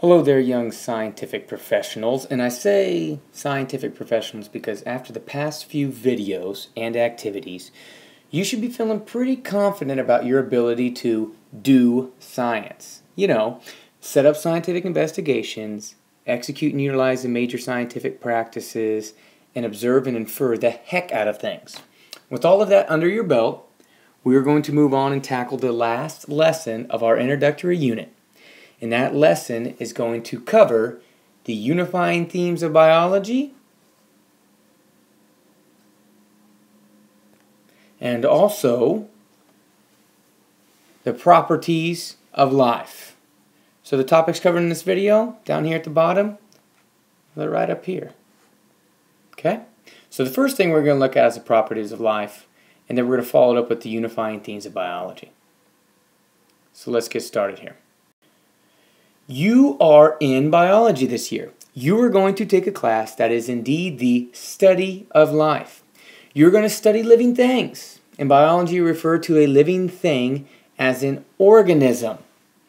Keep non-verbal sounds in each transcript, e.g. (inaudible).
Hello there, young scientific professionals. And I say scientific professionals because after the past few videos and activities, you should be feeling pretty confident about your ability to do science. You know, set up scientific investigations, execute and utilize the major scientific practices, and observe and infer the heck out of things. With all of that under your belt, we are going to move on and tackle the last lesson of our introductory unit and that lesson is going to cover the unifying themes of biology and also the properties of life. So the topics covered in this video, down here at the bottom, they're right up here. Okay? So the first thing we're going to look at is the properties of life, and then we're going to follow it up with the unifying themes of biology. So let's get started here. You are in biology this year. You are going to take a class that is indeed the study of life. You're going to study living things. In biology, you refer to a living thing as an organism.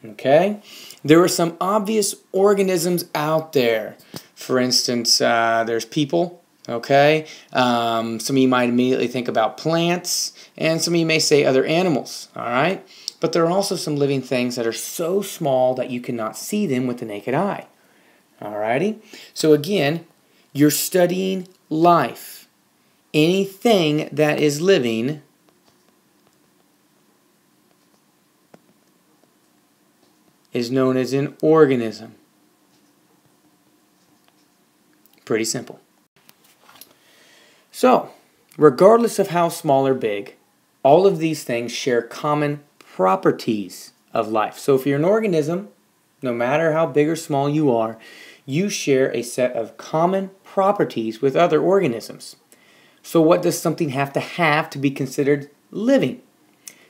Okay? There are some obvious organisms out there. For instance, uh, there's people. Okay? Um, some of you might immediately think about plants, and some of you may say other animals. All right? But there are also some living things that are so small that you cannot see them with the naked eye. Alrighty? So again, you're studying life. Anything that is living is known as an organism. Pretty simple. So, regardless of how small or big, all of these things share common properties of life. So if you're an organism, no matter how big or small you are, you share a set of common properties with other organisms. So what does something have to have to be considered living?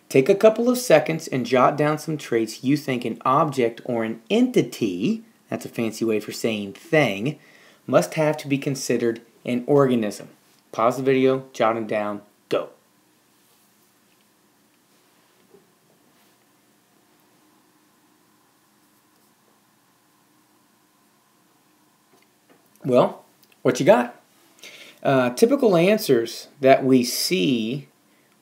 Take a couple of seconds and jot down some traits you think an object or an entity, that's a fancy way for saying thing, must have to be considered an organism. Pause the video, jot them down, go. Well, what you got? Uh, typical answers that we see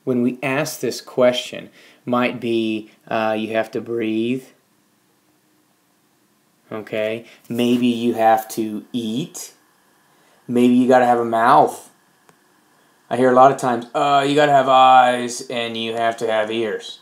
when we ask this question might be uh, you have to breathe. Okay. Maybe you have to eat. Maybe you got to have a mouth. I hear a lot of times, uh, you got to have eyes and you have to have ears.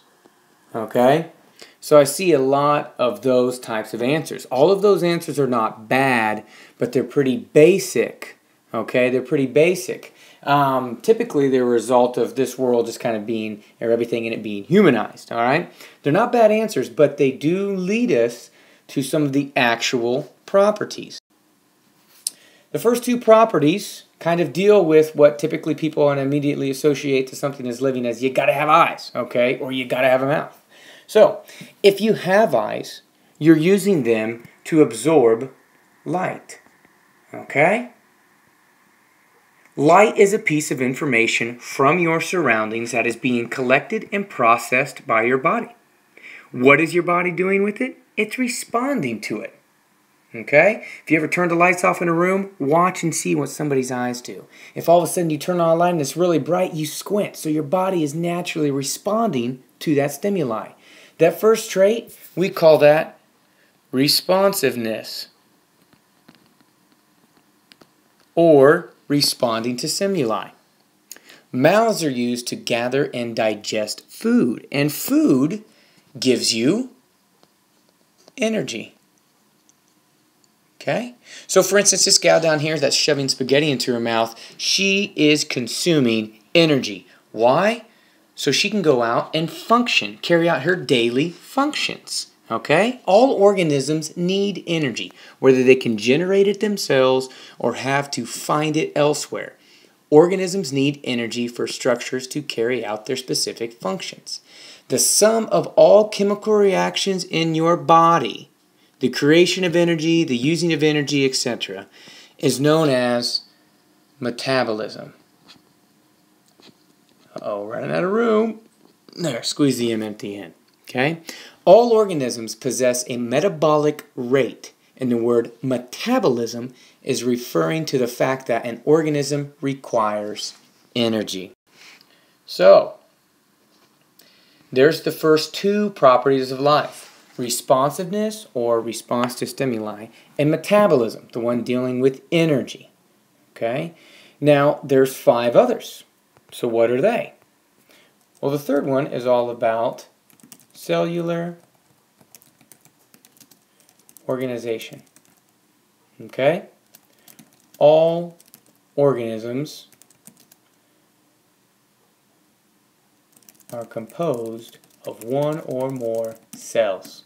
Okay. So I see a lot of those types of answers. All of those answers are not bad, but they're pretty basic. Okay, they're pretty basic. Um, typically, they're a result of this world just kind of being, or everything in it being humanized. All right, they're not bad answers, but they do lead us to some of the actual properties. The first two properties kind of deal with what typically people immediately associate to something as living as you got to have eyes, okay, or you got to have a mouth. So, if you have eyes, you're using them to absorb light. Okay? Light is a piece of information from your surroundings that is being collected and processed by your body. What is your body doing with it? It's responding to it. Okay? If you ever turn the lights off in a room, watch and see what somebody's eyes do. If all of a sudden you turn on a light and it's really bright, you squint. So your body is naturally responding to that stimuli. That first trait, we call that responsiveness or responding to stimuli. Mouths are used to gather and digest food, and food gives you energy. Okay? So, for instance, this gal down here that's shoving spaghetti into her mouth, she is consuming energy. Why? So she can go out and function, carry out her daily functions. Okay? All organisms need energy, whether they can generate it themselves or have to find it elsewhere. Organisms need energy for structures to carry out their specific functions. The sum of all chemical reactions in your body, the creation of energy, the using of energy, etc., is known as metabolism. Oh, running out of room. There, squeeze the M empty in. Okay? All organisms possess a metabolic rate, And the word metabolism is referring to the fact that an organism requires energy. So, there's the first two properties of life responsiveness or response to stimuli, and metabolism, the one dealing with energy. Okay? Now, there's five others. So, what are they? Well, the third one is all about cellular organization. Okay? All organisms are composed of one or more cells.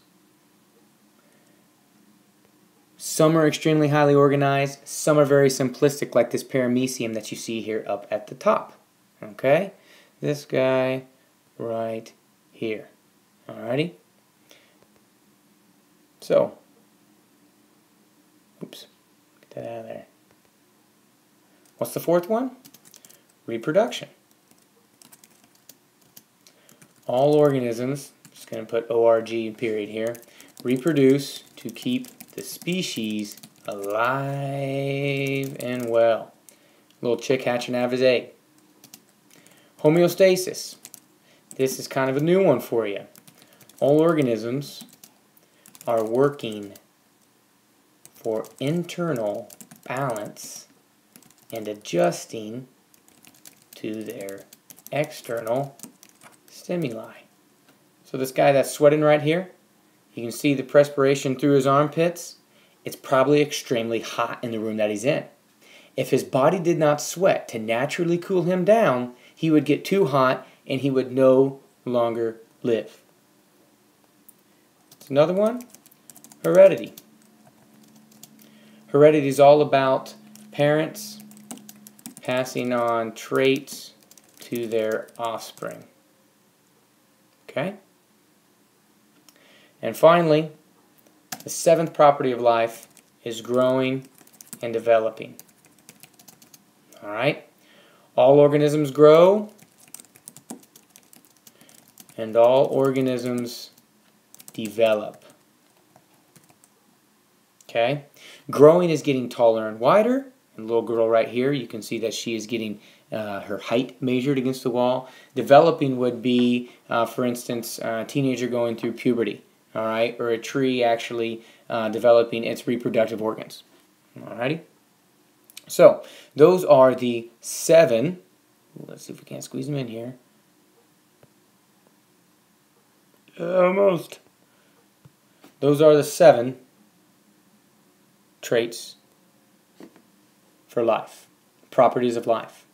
Some are extremely highly organized, some are very simplistic like this paramecium that you see here up at the top. Okay? This guy right here. Alrighty? So, oops, get that out of there. What's the fourth one? Reproduction. All organisms, just going to put ORG period here, reproduce to keep the species alive and well. Little chick hatching out of his egg. Homeostasis. This is kind of a new one for you. All organisms are working for internal balance and adjusting to their external stimuli. So this guy that's sweating right here, you can see the perspiration through his armpits. It's probably extremely hot in the room that he's in. If his body did not sweat to naturally cool him down, he would get too hot and he would no longer live. Another one, heredity. Heredity is all about parents passing on traits to their offspring. Okay? And finally, the seventh property of life is growing and developing. All right? All organisms grow, and all organisms develop. Okay? Growing is getting taller and wider. And little girl right here, you can see that she is getting uh, her height measured against the wall. Developing would be, uh, for instance, a teenager going through puberty, all right, or a tree actually uh, developing its reproductive organs. All righty. So those are the seven. Let's see if we can't squeeze them in here. Almost. Those are the seven traits for life, properties of life.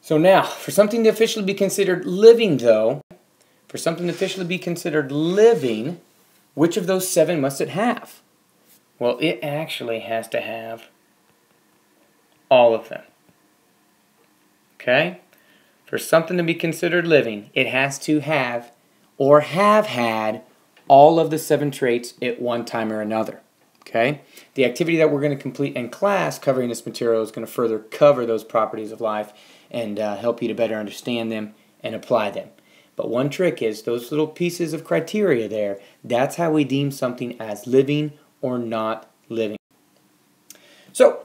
So now, for something to officially be considered living, though, for something to officially be considered living, which of those seven must it have? Well, it actually has to have all of them. Okay? For something to be considered living, it has to have or have had all of the seven traits at one time or another. Okay? The activity that we're going to complete in class covering this material is going to further cover those properties of life and uh, help you to better understand them and apply them. But one trick is those little pieces of criteria there, that's how we deem something as living or not living. So,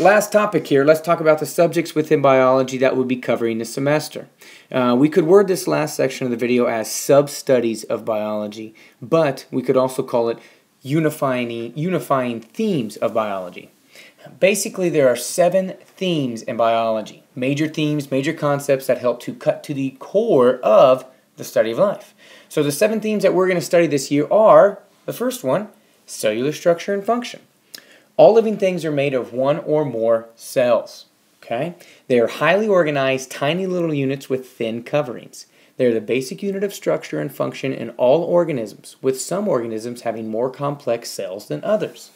last topic here, let's talk about the subjects within biology that we'll be covering this semester. Uh, we could word this last section of the video as sub-studies of biology, but we could also call it unifying, unifying themes of biology. Basically, there are seven themes in biology. Major themes, major concepts that help to cut to the core of the study of life. So the seven themes that we're going to study this year are, the first one, cellular structure and function. All living things are made of one or more cells. Okay? They are highly organized, tiny little units with thin coverings. They are the basic unit of structure and function in all organisms, with some organisms having more complex cells than others.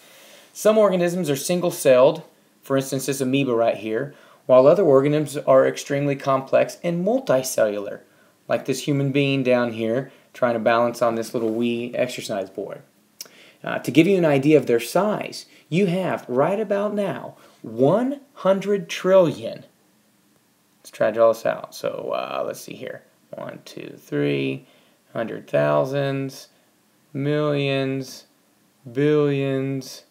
Some organisms are single celled, for instance, this amoeba right here, while other organisms are extremely complex and multicellular, like this human being down here trying to balance on this little wee exercise board. Uh, to give you an idea of their size, you have right about now 100 trillion. Let's try to draw this out. So uh, let's see here. One, two, three, hundred thousands, millions, billions,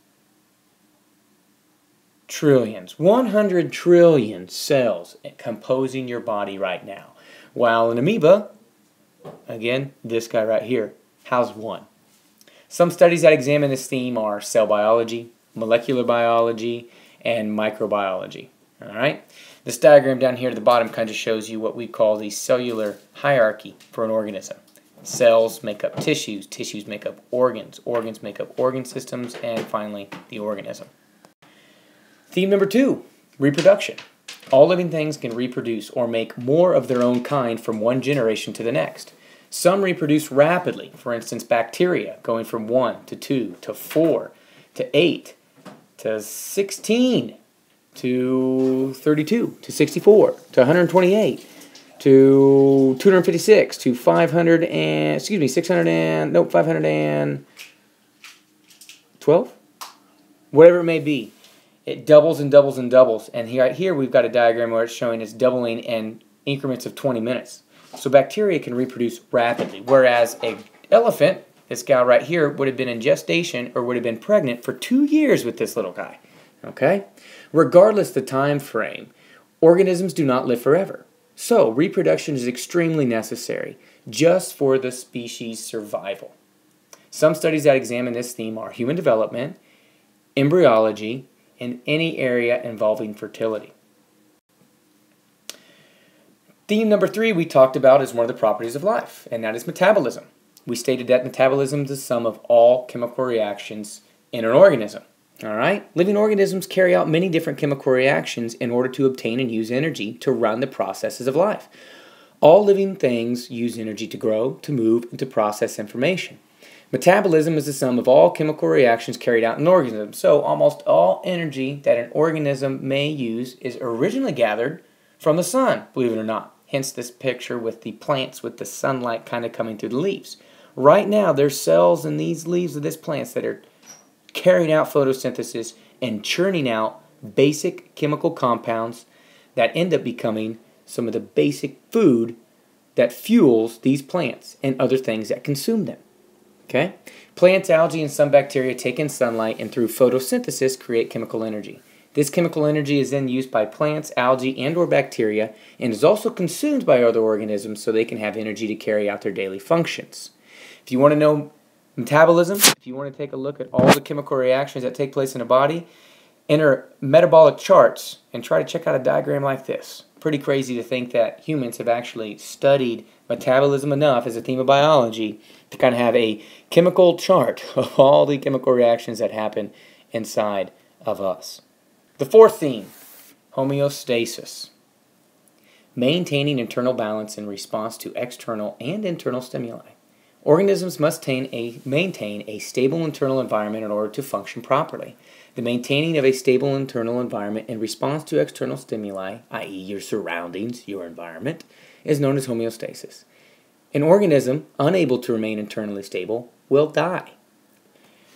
trillions. 100 trillion cells composing your body right now. While an amoeba, again, this guy right here, has one. Some studies that examine this theme are cell biology, molecular biology, and microbiology. All right. This diagram down here at the bottom kind of shows you what we call the cellular hierarchy for an organism. Cells make up tissues, tissues make up organs, organs make up organ systems, and finally the organism. Theme number two, reproduction. All living things can reproduce or make more of their own kind from one generation to the next. Some reproduce rapidly, for instance, bacteria going from 1 to 2 to 4 to 8 to 16 to 32 to 64 to 128 to 256 to 500 and excuse me 600 and nope 512 whatever it may be. It doubles and doubles and doubles. And here right here we've got a diagram where it's showing it's doubling in increments of 20 minutes so bacteria can reproduce rapidly, whereas a elephant, this gal right here, would have been in gestation or would have been pregnant for two years with this little guy. Okay? Regardless the time frame, organisms do not live forever. So reproduction is extremely necessary just for the species survival. Some studies that examine this theme are human development, embryology, and any area involving fertility. Theme number three we talked about is one of the properties of life, and that is metabolism. We stated that metabolism is the sum of all chemical reactions in an organism. All right? Living organisms carry out many different chemical reactions in order to obtain and use energy to run the processes of life. All living things use energy to grow, to move, and to process information. Metabolism is the sum of all chemical reactions carried out in an organism. So, almost all energy that an organism may use is originally gathered from the sun, believe it or not hence this picture with the plants with the sunlight kind of coming through the leaves. Right now, there's cells in these leaves of this plants that are carrying out photosynthesis and churning out basic chemical compounds that end up becoming some of the basic food that fuels these plants and other things that consume them. Okay? Plants, algae, and some bacteria take in sunlight and through photosynthesis create chemical energy. This chemical energy is then used by plants, algae, and or bacteria and is also consumed by other organisms so they can have energy to carry out their daily functions. If you want to know metabolism, if you want to take a look at all the chemical reactions that take place in a body, enter metabolic charts and try to check out a diagram like this. Pretty crazy to think that humans have actually studied metabolism enough as a theme of biology to kind of have a chemical chart (laughs) of all the chemical reactions that happen inside of us. The fourth theme, homeostasis. Maintaining internal balance in response to external and internal stimuli. Organisms must a, maintain a stable internal environment in order to function properly. The maintaining of a stable internal environment in response to external stimuli, i.e., your surroundings, your environment, is known as homeostasis. An organism unable to remain internally stable will die.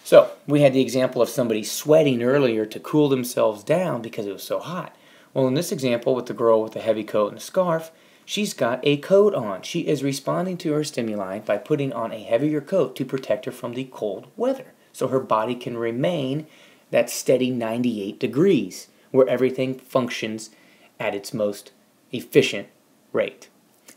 So, we had the example of somebody sweating earlier to cool themselves down because it was so hot. Well, in this example with the girl with the heavy coat and a scarf, she's got a coat on. She is responding to her stimuli by putting on a heavier coat to protect her from the cold weather. So her body can remain that steady 98 degrees where everything functions at its most efficient rate.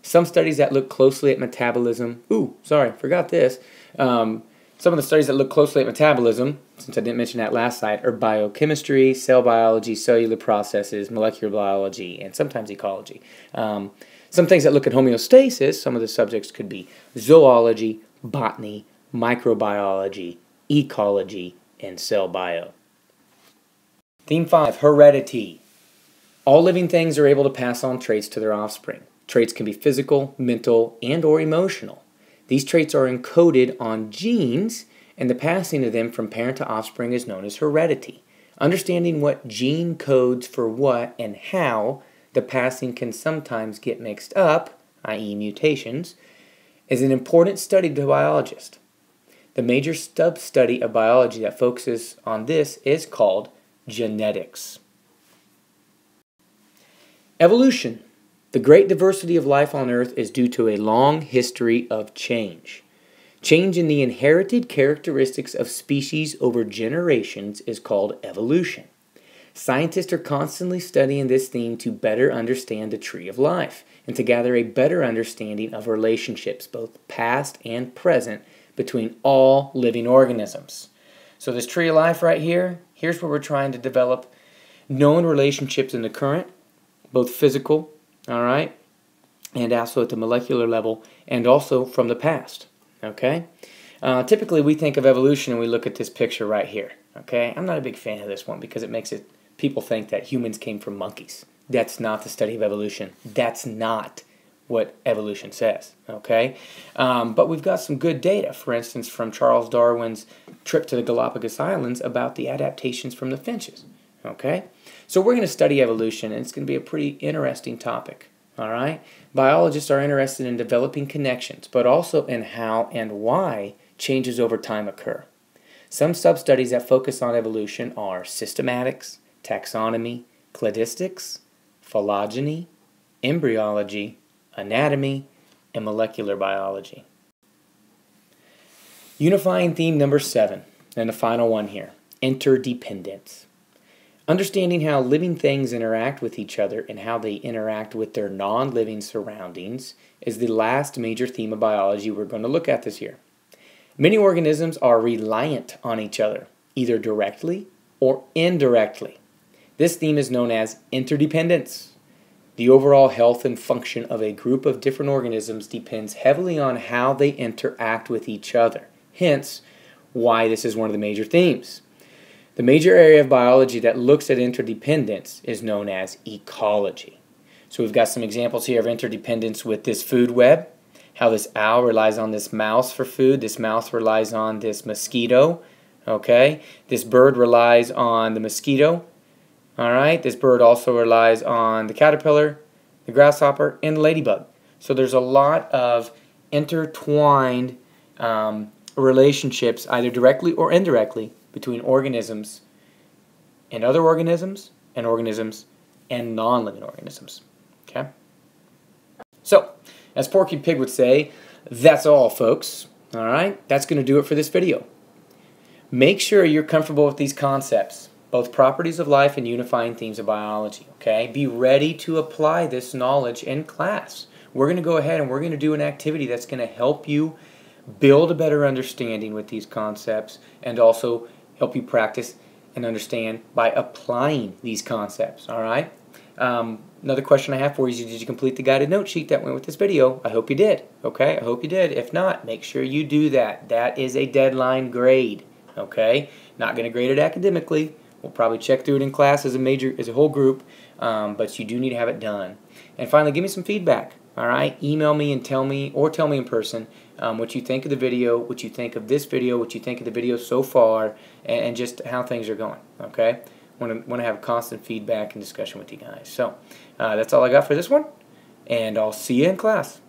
Some studies that look closely at metabolism, ooh, sorry, forgot this, um, some of the studies that look closely at metabolism, since I didn't mention that last slide, are biochemistry, cell biology, cellular processes, molecular biology, and sometimes ecology. Um, some things that look at homeostasis, some of the subjects could be zoology, botany, microbiology, ecology, and cell bio. Theme 5 Heredity. All living things are able to pass on traits to their offspring. Traits can be physical, mental, and or emotional. These traits are encoded on genes, and the passing of them from parent to offspring is known as heredity. Understanding what gene codes for what and how the passing can sometimes get mixed up, i.e., mutations, is an important study to biologists. The major sub study of biology that focuses on this is called genetics. Evolution. The great diversity of life on Earth is due to a long history of change. Change in the inherited characteristics of species over generations is called evolution. Scientists are constantly studying this theme to better understand the tree of life and to gather a better understanding of relationships, both past and present, between all living organisms. So, this tree of life right here, here's where we're trying to develop known relationships in the current, both physical, all right, and also at the molecular level, and also from the past, okay? Uh, typically, we think of evolution and we look at this picture right here, okay? I'm not a big fan of this one because it makes it people think that humans came from monkeys. That's not the study of evolution. That's not what evolution says, okay? Um, but we've got some good data, for instance, from Charles Darwin's trip to the Galapagos Islands about the adaptations from the finches, okay? So we're going to study evolution, and it's going to be a pretty interesting topic, all right? Biologists are interested in developing connections, but also in how and why changes over time occur. Some sub-studies that focus on evolution are systematics, taxonomy, cladistics, phylogeny, embryology, anatomy, and molecular biology. Unifying theme number seven, and the final one here interdependence. Understanding how living things interact with each other and how they interact with their non living surroundings is the last major theme of biology we're going to look at this year. Many organisms are reliant on each other, either directly or indirectly. This theme is known as interdependence. The overall health and function of a group of different organisms depends heavily on how they interact with each other. Hence, why this is one of the major themes. The major area of biology that looks at interdependence is known as ecology. So we've got some examples here of interdependence with this food web, how this owl relies on this mouse for food, this mouse relies on this mosquito, okay? This bird relies on the mosquito, all right? This bird also relies on the caterpillar, the grasshopper, and the ladybug. So there's a lot of intertwined um, relationships, either directly or indirectly, between organisms and other organisms and organisms and non-living organisms. Okay? So, as Porky Pig would say, that's all, folks. All right? That's going to do it for this video. Make sure you're comfortable with these concepts, both properties of life and unifying themes of biology. Okay? Be ready to apply this knowledge in class. We're going to go ahead and we're going to do an activity that's going to help you build a better understanding with these concepts and also help you practice and understand by applying these concepts. All right. Um, another question I have for you is: Did you complete the guided note sheet that went with this video? I hope you did. Okay, I hope you did. If not, make sure you do that. That is a deadline grade. Okay, not going to grade it academically. We'll probably check through it in class as a major, as a whole group, um, but you do need to have it done. And finally, give me some feedback. All right, email me and tell me, or tell me in person, um, what you think of the video, what you think of this video, what you think of the video so far, and, and just how things are going. Okay, want to want to have constant feedback and discussion with you guys. So uh, that's all I got for this one, and I'll see you in class.